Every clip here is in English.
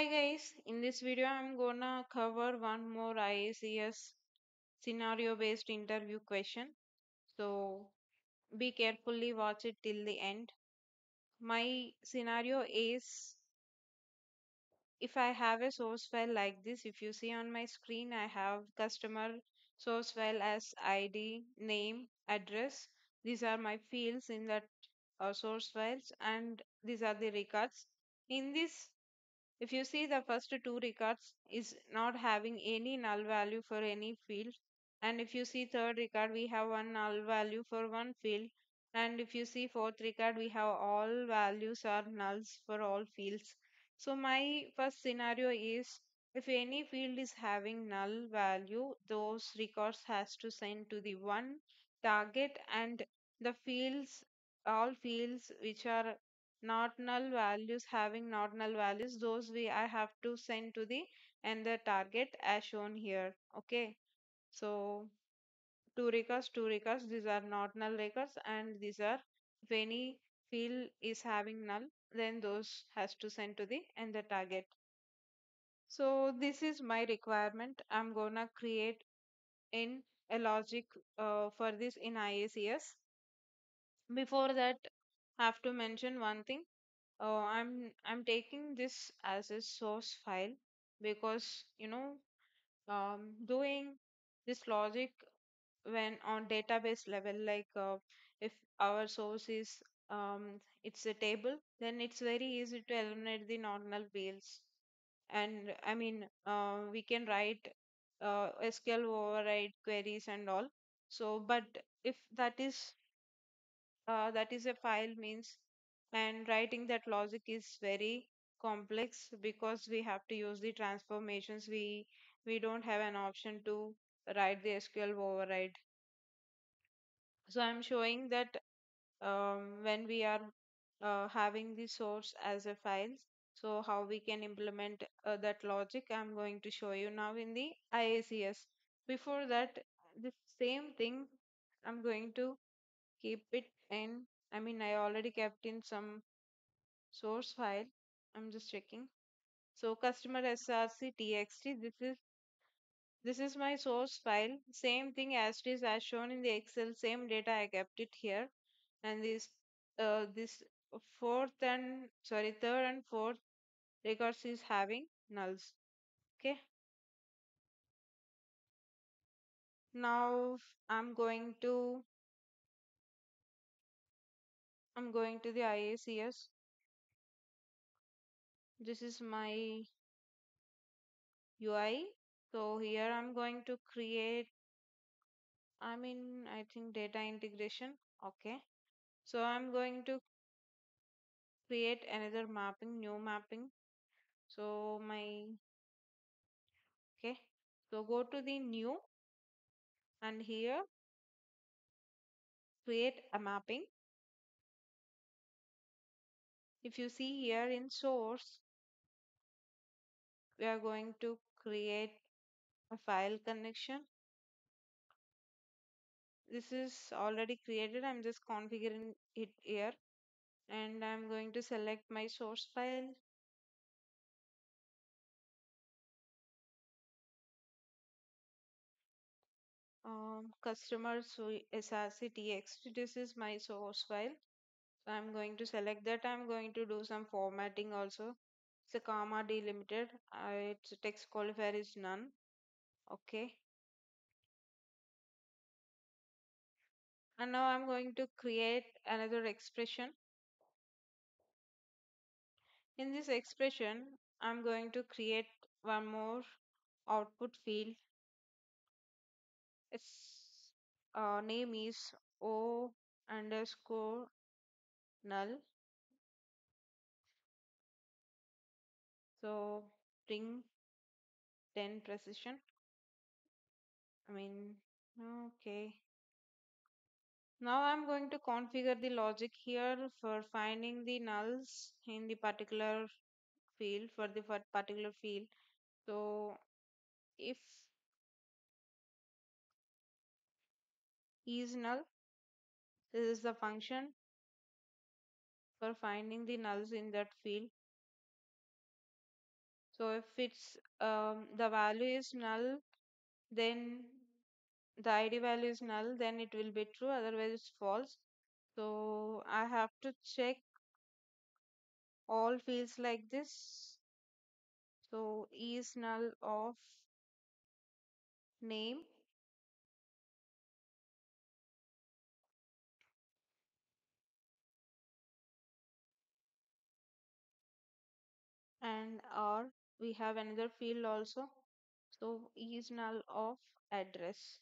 Hi guys, in this video I'm gonna cover one more IICS scenario based interview question. So be carefully watch it till the end. My scenario is if I have a source file like this, if you see on my screen, I have customer source file as ID, name, address. These are my fields in that uh, source files and these are the records. In this if you see the first two records is not having any null value for any field. And if you see third record we have one null value for one field. And if you see fourth record we have all values are nulls for all fields. So my first scenario is if any field is having null value those records has to send to the one target. And the fields all fields which are not null values having not null values those we i have to send to the and the target as shown here okay? So two records two records these are not null records and these are if any field is having null then those has to send to the and the target. So this is my requirement. I'm gonna create in a logic uh, for this in iics before that have to mention one thing. Uh, i'm i'm taking this as a source file because you know um, doing this logic when on database level like uh, if our source is um, it's a table then it's very easy to eliminate the normal fields. And i mean uh, we can write uh, sql override queries and all. So but if that is uh, that is a file means and writing that logic is very complex because we have to use the transformations. We we don't have an option to write the sql override. So i'm showing that um, when we are uh, having the source as a file so how we can implement uh, that logic i'm going to show you now in the iics before that the same thing i'm going to keep it in i mean i already kept in some source file. I'm just checking. So customer src txt this is this is my source file. Same thing as it is as shown in the excel same data i kept it here. And this uh, this fourth and sorry third and fourth records is having nulls. Okay. Now i'm going to i'm going to the iics this is my ui so here i'm going to create I mean, I think data integration. Okay. So I'm going to create another mapping, new mapping. So my, okay. So go to the new and here create a mapping. If you see here in source, we are going to create a file connection. This is already created. I'm just configuring it here and I'm going to select my source file um, customer src txt. This is my source file So I'm going to select that. I'm going to do some formatting also. It's a comma delimited. Uh, its text qualifier is none. Okay. And now I'm going to create another expression. In this expression, I'm going to create one more output field. Its uh, name is O underscore null. So bring 10 precision. I mean, okay. Now I'm going to configure the logic here for finding the nulls in the particular field for the particular field. So if is null, this is the function for finding the nulls in that field. So if it's um, the value is null, then the id value is null, then it will be true, otherwise it's false. So I have to check all fields like this. So is null of name and or we have another field also. So is null of address.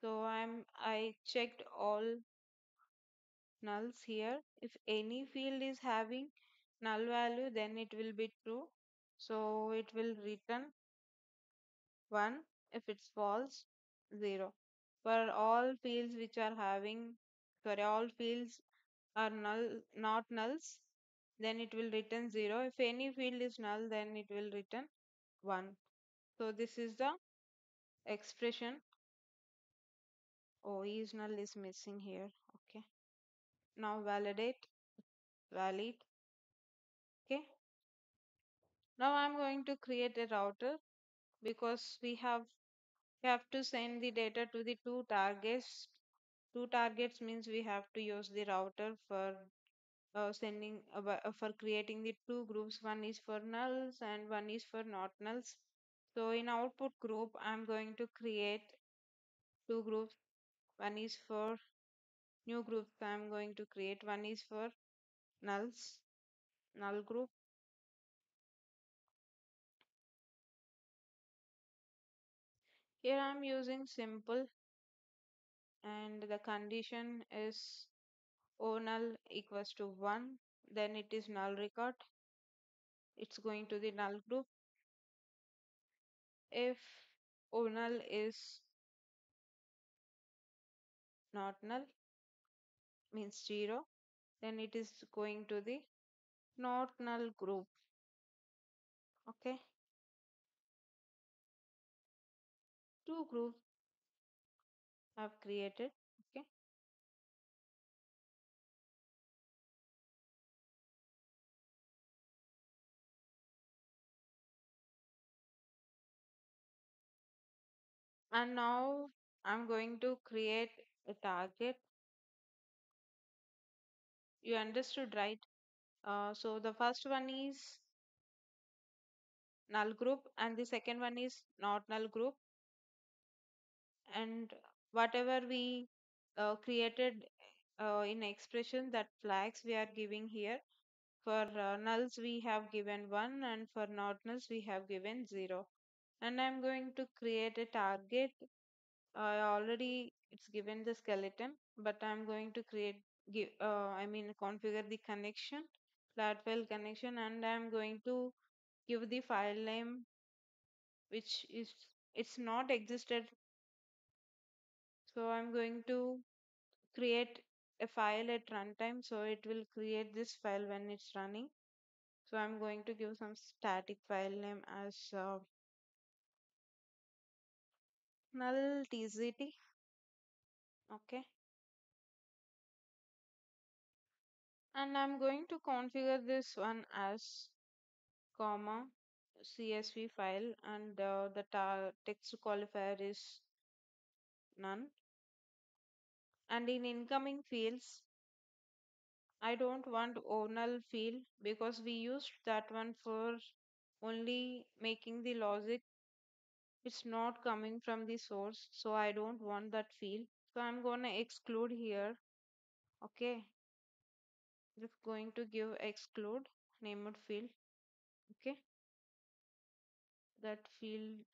So I'm I checked all nulls here. If any field is having null value, then it will be true. So it will return 1. If it's false, 0. For all fields which are having, sorry, all fields are null, not nulls, then it will return 0. If any field is null, then it will return 1. So this is the expression. Oh, is null is missing here. Okay. Now validate, valid. Okay. Now I'm going to create a router because we have we have to send the data to the two targets. Two targets means we have to use the router for uh, sending uh, uh, for creating the two groups. One is for nulls and one is for not nulls. So in output group, I'm going to create two groups. One is for new groups. I'm going to create. One is for nulls, null group. Here I'm using simple and the condition is o null equals to 1 then it is null record. It's going to the null group. If o null is not null means 0 then it is going to the not null group. Okay? Two groups i've created and now i'm going to create a target. You understood right? Uh, so the first one is null group and the second one is not null group. And whatever we uh, created uh, in expression that flags we are giving here for uh, nulls we have given 1 and for not nulls we have given 0 and i'm going to create a target. I already it's given the skeleton but i'm going to create give uh, i mean configure the connection flat file connection and i'm going to give the file name which is it's not existed. So i'm going to create a file at runtime so it will create this file when it's running. So i'm going to give some static file name as uh, null tzt okay. And i'm going to configure this one as comma csv file and uh, the text qualifier is none. And in incoming fields i don't want null field because we used that one for only making the logic it's not coming from the source so i don't want that field. So i'm gonna exclude here okay? Just going to give exclude named field okay? That field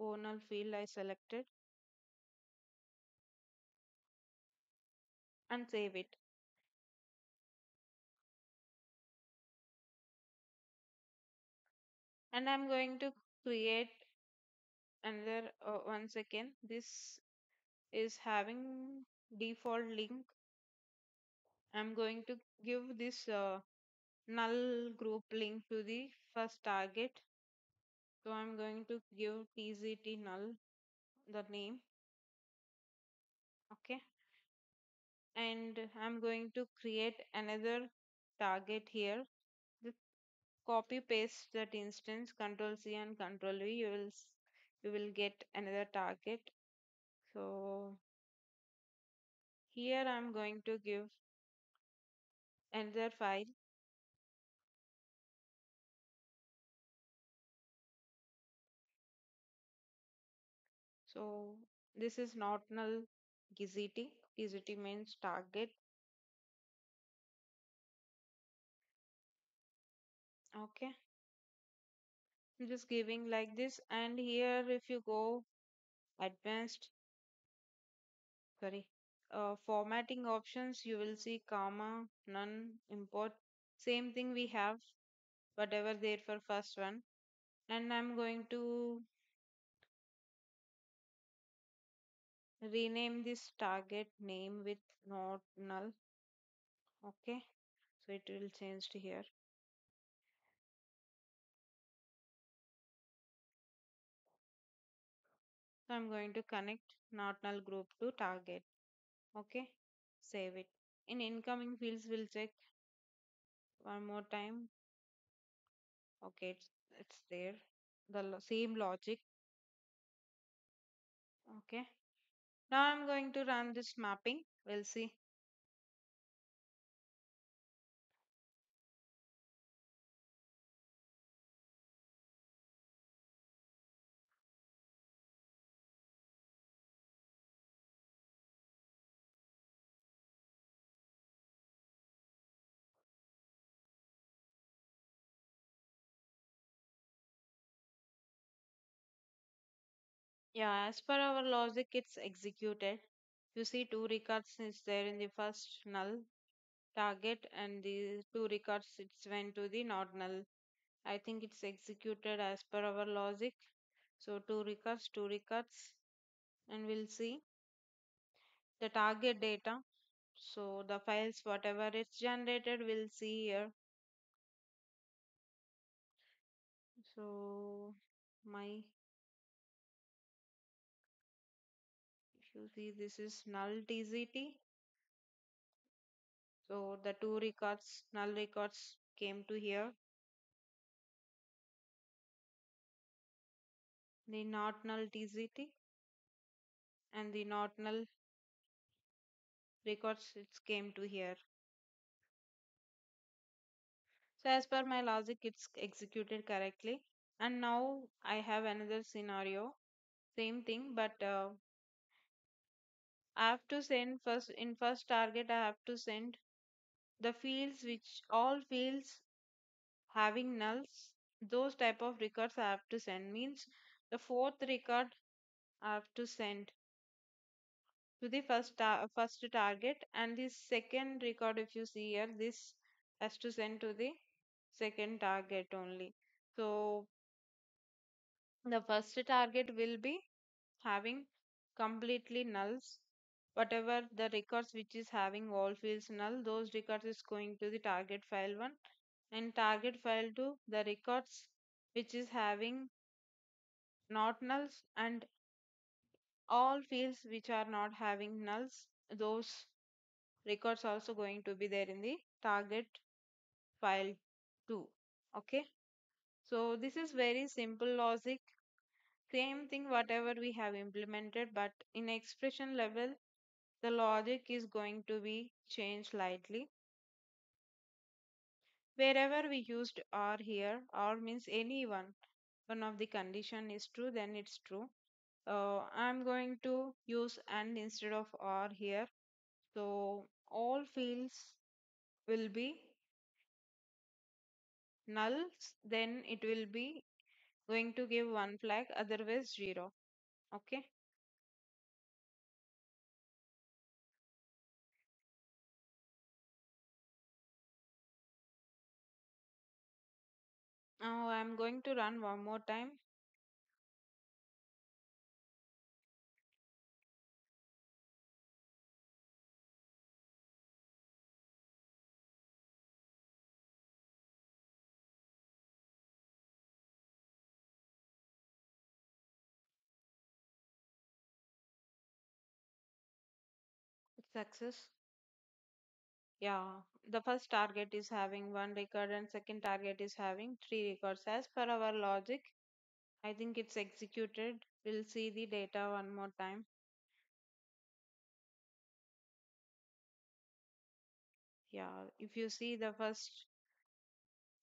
owner field i selected. And save it. And i'm going to create another uh, one second this is having default link. I'm going to give this uh, null group link to the first target. So i'm going to give tzt null the name. Okay. And i'm going to create another target here. Copy paste that instance control C and control V you will you will get another target. So here I'm going to give another file. So this is not null tgt tgt means target. Okay just giving like this. And here if you go advanced sorry uh, formatting options you will see comma none import. Same thing we have whatever there for first one. And I'm going to rename this target name with not null. Okay so it will change to here so I'm going to connect not null group to target. Okay? Save it. In incoming fields we'll check one more time. Okay it's, it's there. The lo- same logic. Okay? Now I'm going to run this mapping. We'll see Yeah, as per our logic, it's executed. You see, two records is there in the first null target, and the two records it's went to the not null. I think it's executed as per our logic. So two records, two records, and we'll see the target data. So the files, whatever it's generated, we'll see here. So my see this is null TZT. So the two records, null records came to here the not null TZT and the not null records it came to here. So as per my logic it's executed correctly and now I have another scenario same thing but uh, I have to send first in first target I have to send the fields which all fields having nulls those type of records I have to send. Means the fourth record I have to send to the first tar- first target and the second record if you see here this has to send to the second target only. So the first target will be having completely nulls whatever the records which is having all fields null those records is going to the target file 1 and target file 2 the records which is having not nulls and all fields which are not having nulls those records also going to be there in the target file 2 okay? So this is very simple logic. Same thing whatever we have implemented but in expression level the logic is going to be changed slightly wherever we used or here or means any one one of the condition is true then it's true. Uh, i'm going to use and instead of or here. So all fields will be nulls then it will be going to give one flag otherwise zero. Okay now i'm going to run one more time. Success Yeah, the first target is having one record and second target is having three records. As per our logic, I think it's executed. We'll see the data one more time. Yeah, if you see the first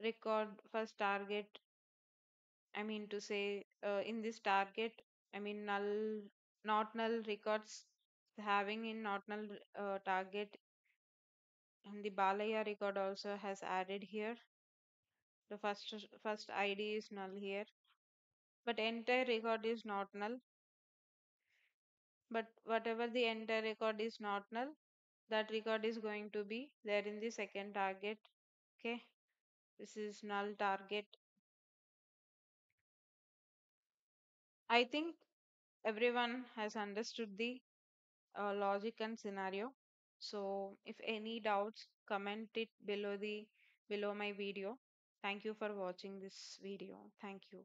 record, first target, I mean to say, uh, in this target, I mean null, not null records having in not null uh, target and the Balaya record also has added here. The first first ID is null here, but entire record is not null. But whatever the entire record is not null, that record is going to be there in the second target. Okay, this is null target. I think everyone has understood the uh, logic and scenario. So if any doubts, comment it below the below my video. Thank you for watching this video. Thank you.